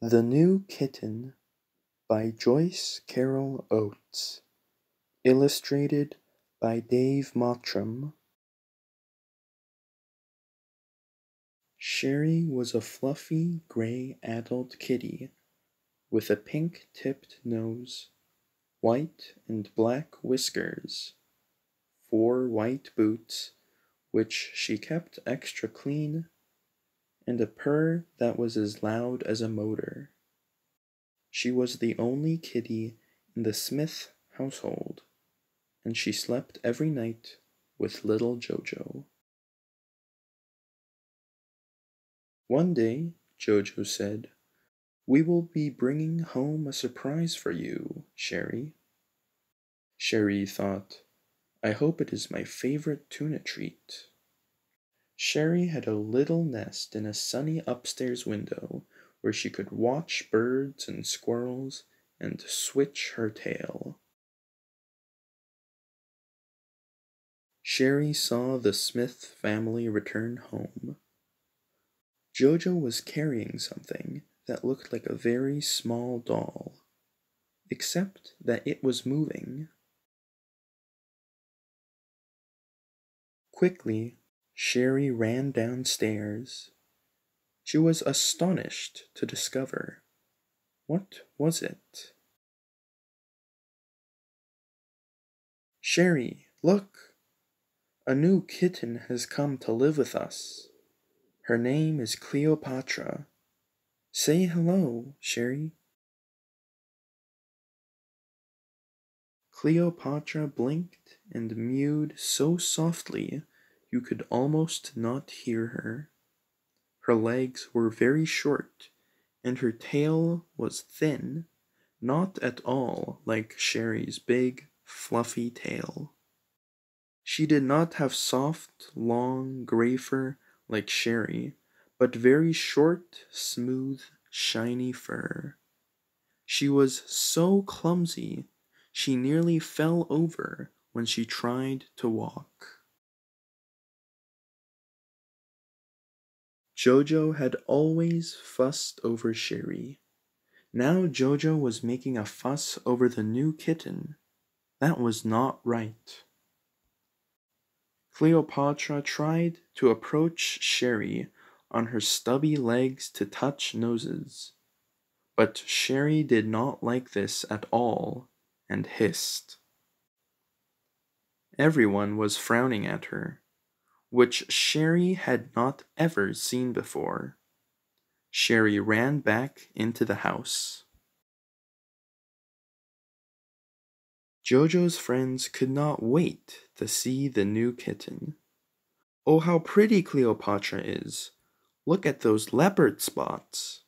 The New Kitten by Joyce Carol Oates. Illustrated by Dave Mottram. Cherie was a fluffy gray adult kitty with a pink tipped nose, white and black whiskers, four white boots, which she kept extra clean and a purr that was as loud as a motor. She was the only kitty in the Smith household, and she slept every night with little Jojo. One day, Jojo said, We will be bringing home a surprise for you, Cherie. Cherie thought, I hope it is my favorite tuna treat. Cherie had a little nest in a sunny upstairs window where she could watch birds and squirrels and switch her tail. Cherie saw the Smith family return home. Jojo was carrying something that looked like a very small doll, except that it was moving. Quickly, Cherie ran downstairs. She was astonished to discover. What was it? Cherie, look! A new kitten has come to live with us. Her name is Cleopatra. Say hello, Cherie. Cleopatra blinked and mewed so softly you could almost not hear her. Her legs were very short, and her tail was thin, not at all like Cherie's big, fluffy tail. She did not have soft, long, gray fur like Cherie, but very short, smooth, shiny fur. She was so clumsy, she nearly fell over when she tried to walk. Jojo had always fussed over Cherie. Now Jojo was making a fuss over the new kitten. That was not right. Cleopatra tried to approach Cherie on her stubby legs to touch noses. But Cherie did not like this at all and hissed. Everyone was frowning at her which Cherie had not ever seen before. Cherie ran back into the house. Jojo's friends could not wait to see the new kitten. Oh, how pretty Cleopatra is! Look at those leopard spots!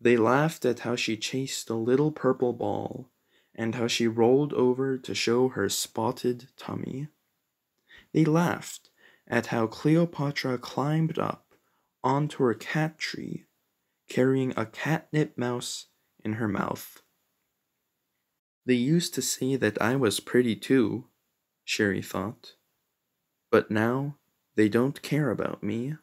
They laughed at how she chased a little purple ball and how she rolled over to show her spotted tummy. They laughed at how Cleopatra climbed up onto her cat tree, carrying a catnip mouse in her mouth. They used to say that I was pretty too, Cherie thought, but now they don't care about me.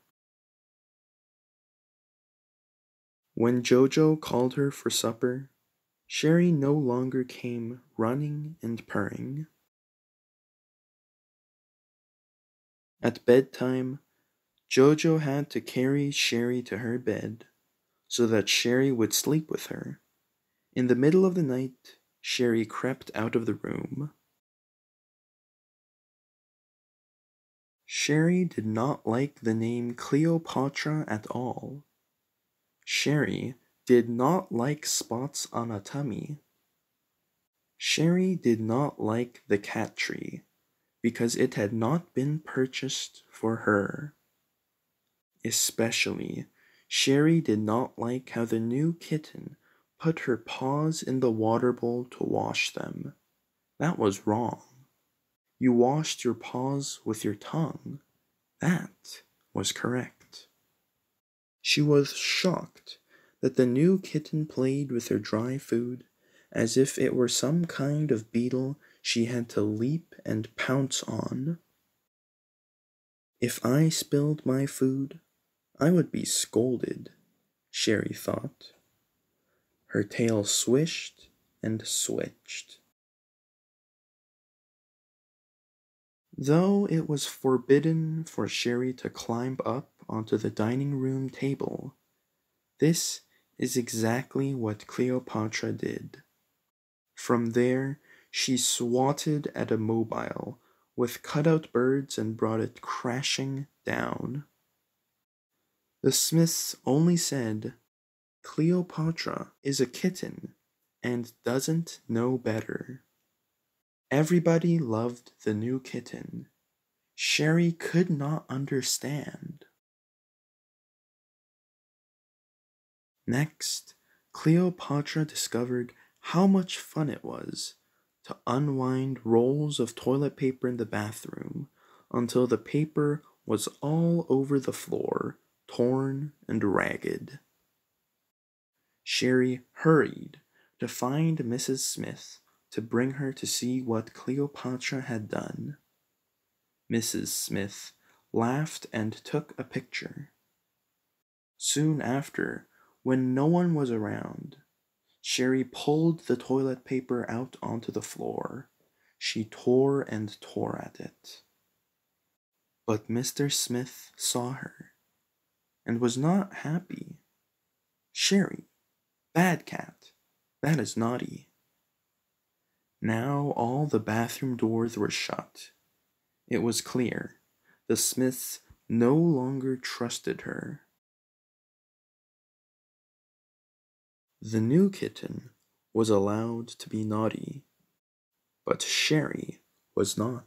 When Jojo called her for supper, Cherie no longer came running and purring. At bedtime, Jojo had to carry Cherie to her bed so that Cherie would sleep with her. In the middle of the night, Cherie crept out of the room. Cherie did not like the name Cleopatra at all. Cherie did not like spots on a tummy. Cherie did not like the cat tree because it had not been purchased for her. Especially, Cherie did not like how the new kitten put her paws in the water bowl to wash them. That was wrong. You washed your paws with your tongue. That was correct. She was shocked that the new kitten played with her dry food as if it were some kind of beetle she had to leap and pounce on. If I spilled my food, I would be scolded, Cherie thought. Her tail swished and switched. Though it was forbidden for Cherie to climb up onto the dining room table, this is exactly what Cleopatra did. From there, she swatted at a mobile with cutout birds and brought it crashing down. The Smiths only said, Cleopatra is a kitten and doesn't know better. Everybody loved the new kitten. Cherie could not understand. Next, Cleopatra discovered how much fun it was to unwind rolls of toilet paper in the bathroom until the paper was all over the floor, torn and ragged. Cherie hurried to find Mrs. Smith to bring her to see what Cleopatra had done. Mrs. Smith laughed and took a picture. Soon after, when no one was around, Cherie pulled the toilet paper out onto the floor. She tore and tore at it. But Mr. Smith saw her and was not happy. Cherie, bad cat, that is naughty. Now all the bathroom doors were shut. It was clear the Smiths no longer trusted her. The new kitten was allowed to be naughty, but Cherie was not.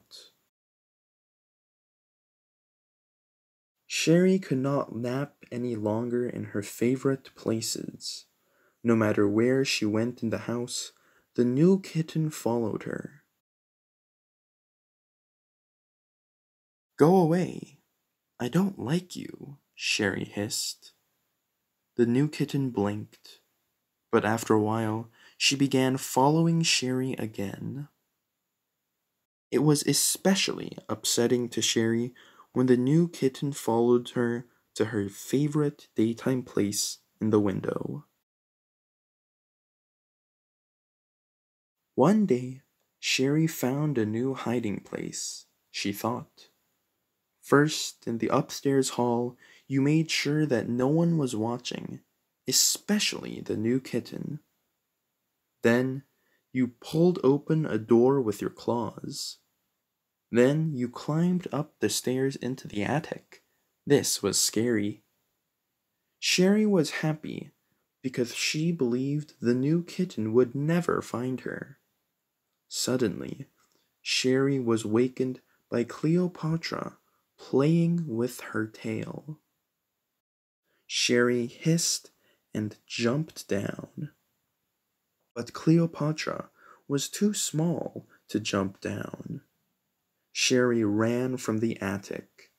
Cherie could not nap any longer in her favorite places. No matter where she went in the house, the new kitten followed her. Go away. I don't like you, Cherie hissed. The new kitten blinked but after a while, she began following Cherie again. It was especially upsetting to Cherie when the new kitten followed her to her favorite daytime place in the window. One day, Cherie found a new hiding place, she thought. First, in the upstairs hall, you made sure that no one was watching especially the new kitten. Then you pulled open a door with your claws. Then you climbed up the stairs into the attic. This was scary. Cherie was happy because she believed the new kitten would never find her. Suddenly, Cherie was wakened by Cleopatra playing with her tail. Cherie hissed and jumped down. But Cleopatra was too small to jump down. Cherie ran from the attic.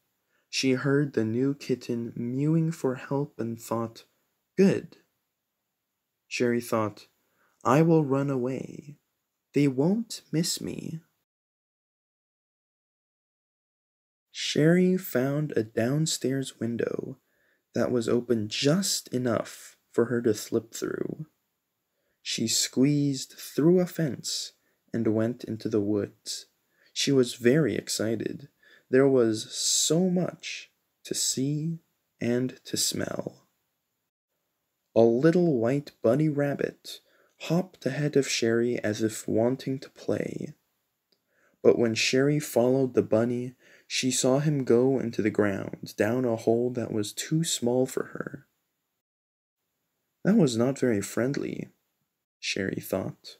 She heard the new kitten mewing for help and thought, Good. Cherie thought, I will run away. They won't miss me. Cherie found a downstairs window that was open just enough for her to slip through. She squeezed through a fence and went into the woods. She was very excited. There was so much to see and to smell. A little white bunny rabbit hopped ahead of Cherie as if wanting to play. But when Cherie followed the bunny, she saw him go into the ground down a hole that was too small for her. That was not very friendly, Cherie thought.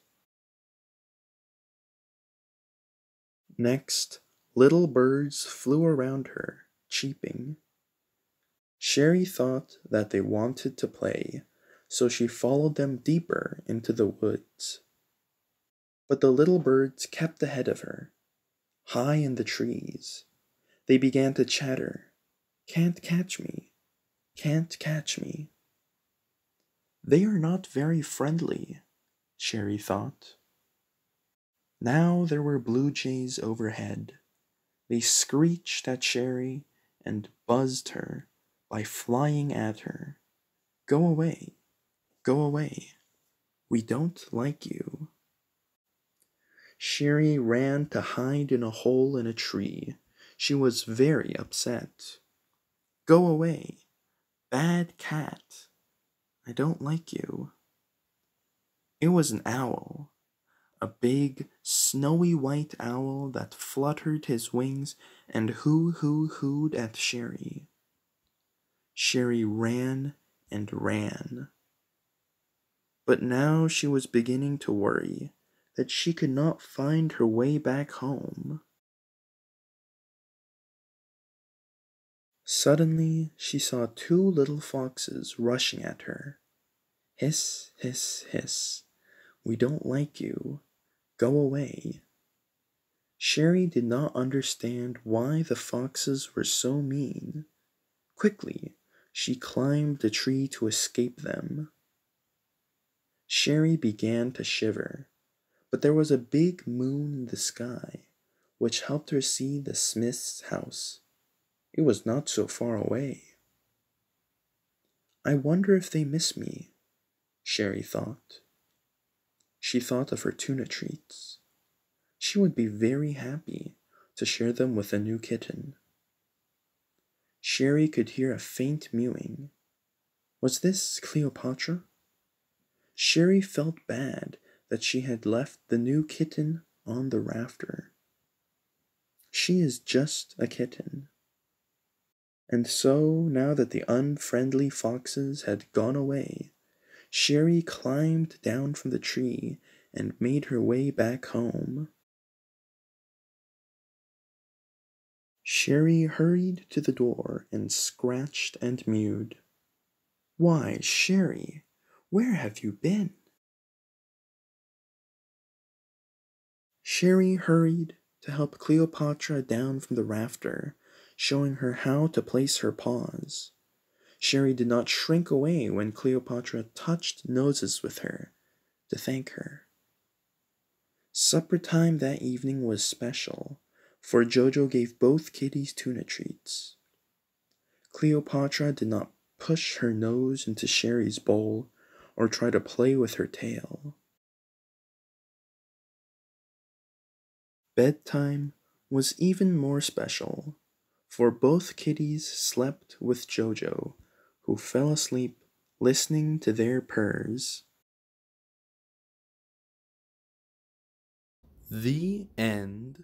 Next, little birds flew around her, cheeping. Cherie thought that they wanted to play, so she followed them deeper into the woods. But the little birds kept ahead of her, high in the trees. They began to chatter, Can't catch me, can't catch me. They are not very friendly, Cherie thought. Now there were blue jays overhead. They screeched at Cherie and buzzed her by flying at her. Go away, go away. We don't like you. Cherie ran to hide in a hole in a tree. She was very upset. Go away, bad cat. I don't like you. It was an owl, a big, snowy white owl that fluttered his wings and hoo hoo hooed at Cherie. Cherie ran and ran. But now she was beginning to worry that she could not find her way back home. Suddenly she saw two little foxes rushing at her. Hiss, hiss, hiss. We don't like you. Go away. Cherie did not understand why the foxes were so mean. Quickly, she climbed the tree to escape them. Cherie began to shiver, but there was a big moon in the sky, which helped her see the smith's house. It was not so far away. I wonder if they miss me, Cherie thought. She thought of her tuna treats. She would be very happy to share them with a new kitten. Cherie could hear a faint mewing. Was this Cleopatra? Cherie felt bad that she had left the new kitten on the rafter. She is just a kitten. And so, now that the unfriendly foxes had gone away, Cherie climbed down from the tree and made her way back home. Cherie hurried to the door and scratched and mewed. Why, Cherie, where have you been? Cherie hurried to help Cleopatra down from the rafter showing her how to place her paws. Cherie did not shrink away when Cleopatra touched noses with her to thank her. Supper time that evening was special, for Jojo gave both kitties tuna treats. Cleopatra did not push her nose into Cherie's bowl or try to play with her tail. Bedtime was even more special for both kitties slept with Jojo, who fell asleep listening to their purrs. The end.